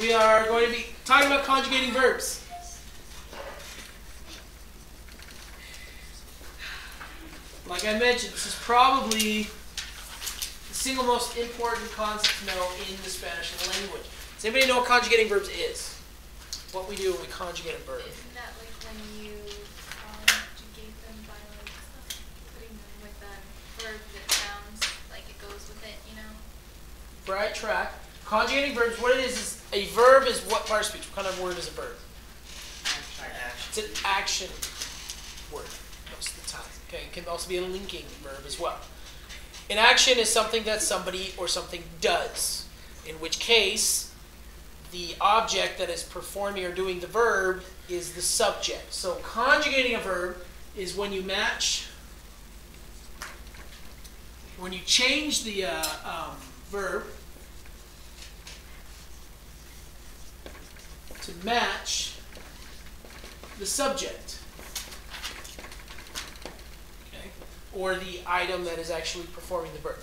we are going to be talking about conjugating verbs. Like I mentioned, this is probably the single most important concept to know in the Spanish language. Does anybody know what conjugating verbs is? What we do when we conjugate a verb. Isn't that like when you um, conjugate them by like putting them with a verb that sounds like it goes with it, you know? Right track. Conjugating verbs, what it is, is a verb is what part of speech? What kind of word is a verb? It's an action word most of the time. Okay, it can also be a linking verb as well. An action is something that somebody or something does, in which case the object that is performing or doing the verb is the subject. So conjugating a verb is when you match, when you change the uh, um, verb to match the subject. Okay? Or the item that is actually performing the verb.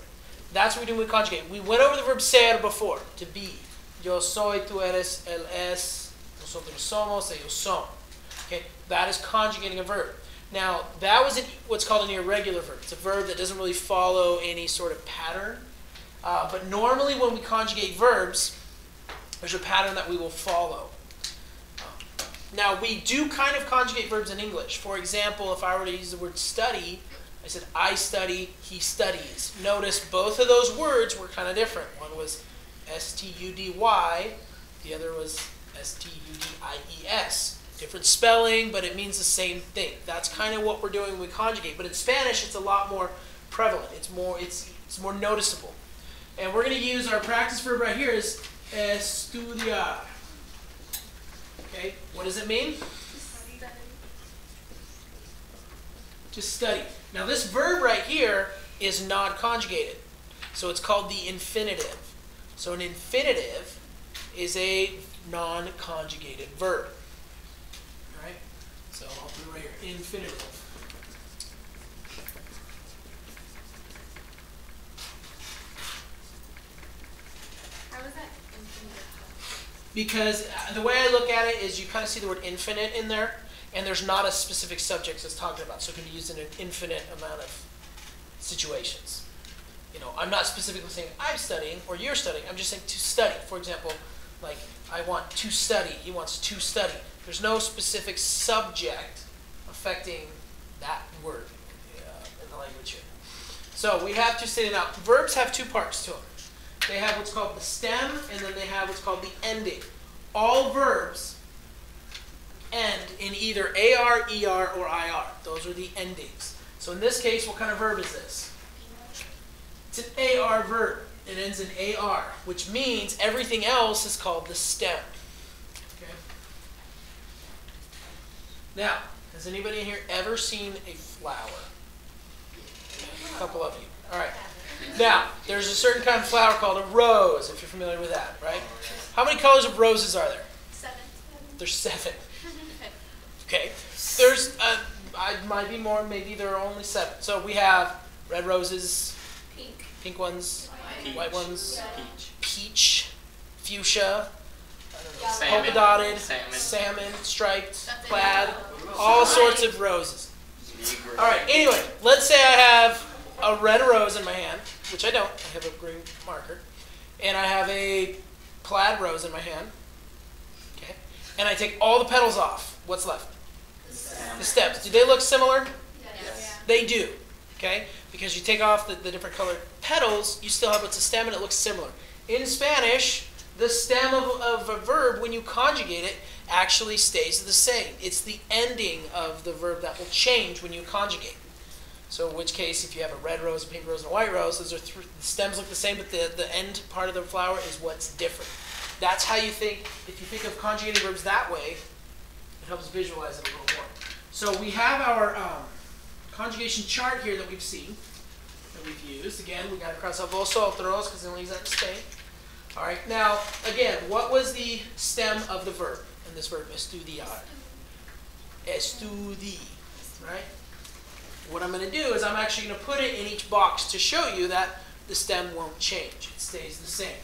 That's what we do with conjugate. We went over the verb ser before, to be. Yo soy, tú eres, él es, nosotros somos, ellos son. Okay? That is conjugating a verb. Now, that was what's called an irregular verb. It's a verb that doesn't really follow any sort of pattern. Uh, but normally when we conjugate verbs, there's a pattern that we will follow. Now, we do kind of conjugate verbs in English. For example, if I were to use the word study, I said I study, he studies. Notice both of those words were kind of different. One was S T U D Y, the other was S T U D I E S. Different spelling, but it means the same thing. That's kind of what we're doing when we conjugate. But in Spanish, it's a lot more prevalent. It's more it's it's more noticeable. And we're going to use our practice verb right here is estudiar. Okay, what does it mean? To study. Now, this verb right here is not conjugated, so it's called the infinitive. So, an infinitive is a non conjugated verb. All right? So, I'll put it right here infinitive. How is that infinitive? Because uh, the way I look at it is you kind of see the word infinite in there, and there's not a specific subject it's talking about, so it can be used in an infinite amount of situations. You know, I'm not specifically saying I'm studying or you're studying. I'm just saying to study. For example, like I want to study. He wants to study. There's no specific subject affecting that word uh, in the language here. So we have to say it out. Verbs have two parts to them. They have what's called the stem, and then they have what's called the ending. All verbs end in either AR, ER, or IR. Those are the endings. So in this case, what kind of verb is this? It's an AR verb. It ends in AR, which means everything else is called the stem. Okay? Now, has anybody in here ever seen a flower? A couple of you. All right. Now, there's a certain kind of flower called a rose, if you're familiar with that, right? How many colors of roses are there? Seven. There's seven. Okay. There's, uh, I might be more, maybe there are only seven. So we have red roses, Pink. pink ones, White. white ones, Peach. peach, fuchsia, I don't know, Salmon. polka dotted, Salmon. salmon, striped, That's plaid, all sorts of roses. All right. Anyway, let's say I have a red rose in my hand, which I don't. I have a green marker, and I have a plaid rose in my hand. Okay. And I take all the petals off. What's left? The stems. Do they look similar? Yes. They do. Okay. Because you take off the, the different colored petals, you still have what's a stem, and it looks similar. In Spanish, the stem of, of a verb, when you conjugate it, actually stays the same. It's the ending of the verb that will change when you conjugate. So, in which case, if you have a red rose, a pink rose, and a white rose, those are th- the stems look the same, but the, the end part of the flower is what's different. That's how you think. If you think of conjugated verbs that way, it helps visualize it a little more. So we have our um, conjugation chart here that we've seen, that we've used. Again, we got to cross out vosotros because it use that Spain. All right. Now, again, what was the stem of the verb in this verb? Estudiar. Estudi. Right. What I'm going to do is I'm actually going to put it in each box to show you that the stem won't change. It stays the same.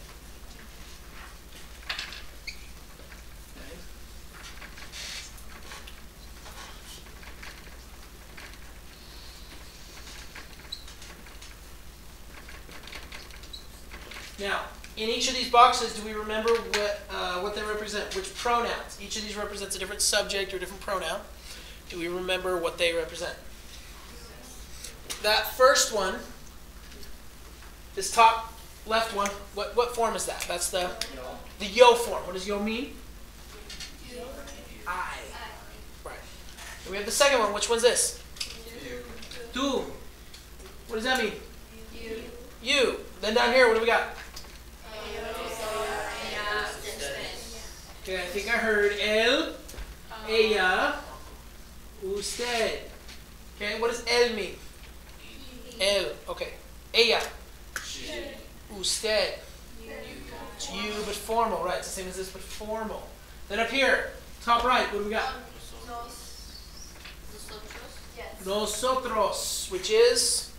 Now, in each of these boxes, do we remember what, uh, what they represent? Which pronouns? Each of these represents a different subject or different pronoun. Do we remember what they represent? That first one, this top left one, what, what form is that? That's the, the yo form. What does yo mean? I. Right. And we have the second one. Which one's this? Tú. What does that mean? You. You. Then down here, what do we got? Okay, I think I heard el, ella, usted. Okay, what does el mean? El. Okay. Ella. Usted. It's you, but formal, right? It's the same as this, but formal. Then up here, top right, what do we got? Nosotros. Yes. Nosotros, which is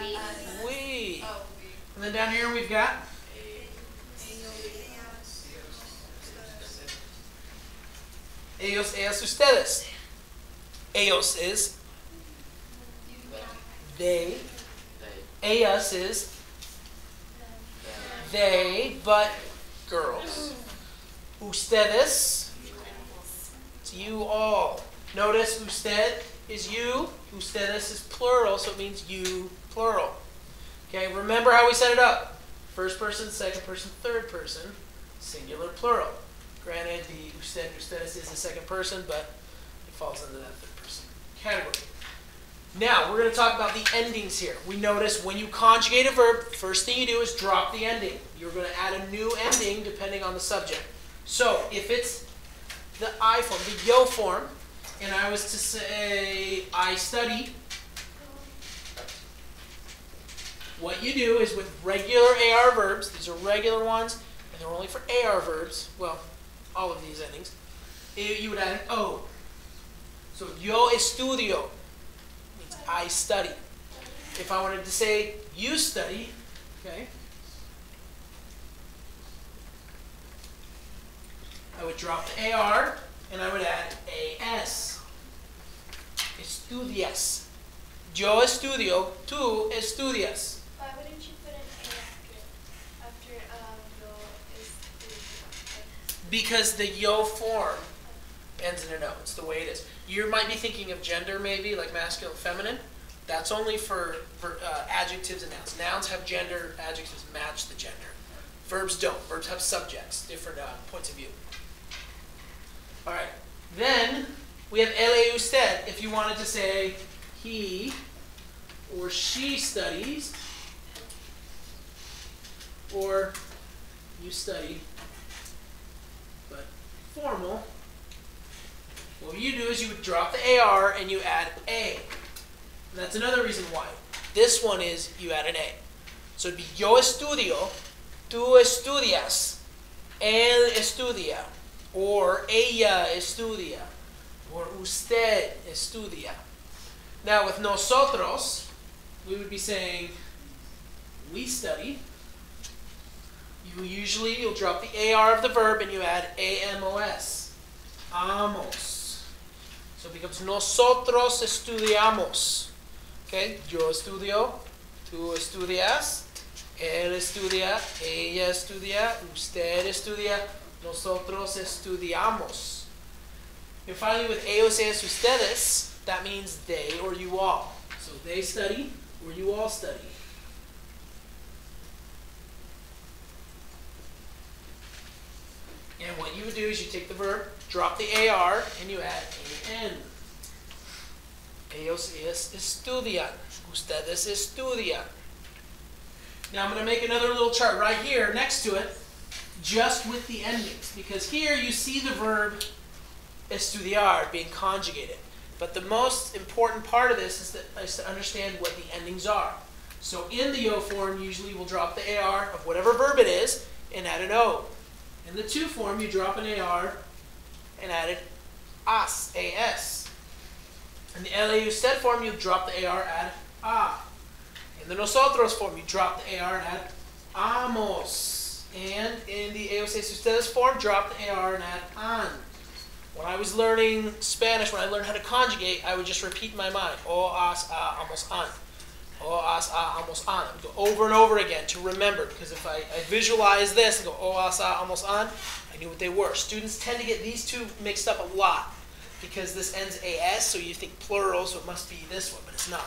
We. we. And then down here we've got ellos, ellas, ustedes. Ellos is they. Ellas is they, but girls. Ustedes, it's you all. Notice usted is you, ustedes is plural, so it means you plural. Okay, remember how we set it up. First person, second person, third person, singular plural. Granted, the usted, ustedes is the second person, but it falls into that third person category. Now, we're going to talk about the endings here. We notice when you conjugate a verb, first thing you do is drop the ending. You're going to add a new ending depending on the subject. So, if it's the I form, the yo form, and I was to say, I study, what you do is with regular AR verbs, these are regular ones, and they're only for AR verbs, well, all of these endings, you you would add an O. So, yo estudio I study. If I wanted to say, you study, okay, I would drop the AR and I would add AS. Estudias. Yo estudio, tú estudias. Why wouldn't you put an A after, after um, yo is the, Because the yo form ends in an O. It's the way it is. You might be thinking of gender, maybe, like masculine, feminine. That's only for, for uh, adjectives and nouns. Nouns have gender, adjectives match the gender. Verbs don't. Verbs have subjects, different uh, points of view. All right. Then we have ele usted. If you wanted to say he or she studies, or you study, but formal, what you do is you would drop the AR and you add A. And that's another reason why. This one is you add an A. So it'd be yo estudio, tú estudias, él estudia, or ella estudia, or usted estudia. Now with nosotros, we would be saying we study. You usually you'll drop the AR of the verb and you add AMOS. Amos. So becomes nosotros estudiamos. Okay? Yo estudio, tú estudias, él estudia, ella estudia, usted estudia, nosotros estudiamos. And finally, with ellos, ustedes, that means they or you all. So they study or you all study. And what you would do is you take the verb, drop the AR, and you add AN. Ellos es estudian. Ustedes estudian. Now I'm going to make another little chart right here next to it, just with the endings. Because here you see the verb estudiar being conjugated. But the most important part of this is, that, is to understand what the endings are. So in the yo form, usually we'll drop the AR of whatever verb it is and add an O. In the tú form, you drop an AR and added as, AS. In the LA usted form, you drop the AR, add A. In the nosotros form, you drop the AR and add amos. And in the ellos ustedes form, drop the AR and add an. When I was learning Spanish, when I learned how to conjugate, I would just repeat in my mind, o, as, a, amos, an. Oh, o, as, a, amos, an. Go over and over again to remember, because if I, I visualize this and go oh, o, as, a, amos, an, I knew what they were. Students tend to get these two mixed up a lot because this ends as, so you think plural, so it must be this one, but it's not.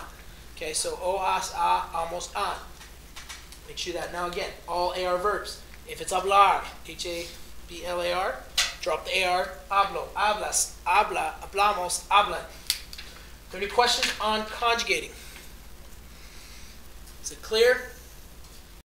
Okay, so oh, o, as, a, amos, an. Make sure that now again, all AR verbs. If it's hablar, H A B L A R, drop the AR, hablo, hablas, habla, hablamos, hablan. Are there any questions on conjugating? Is it clear?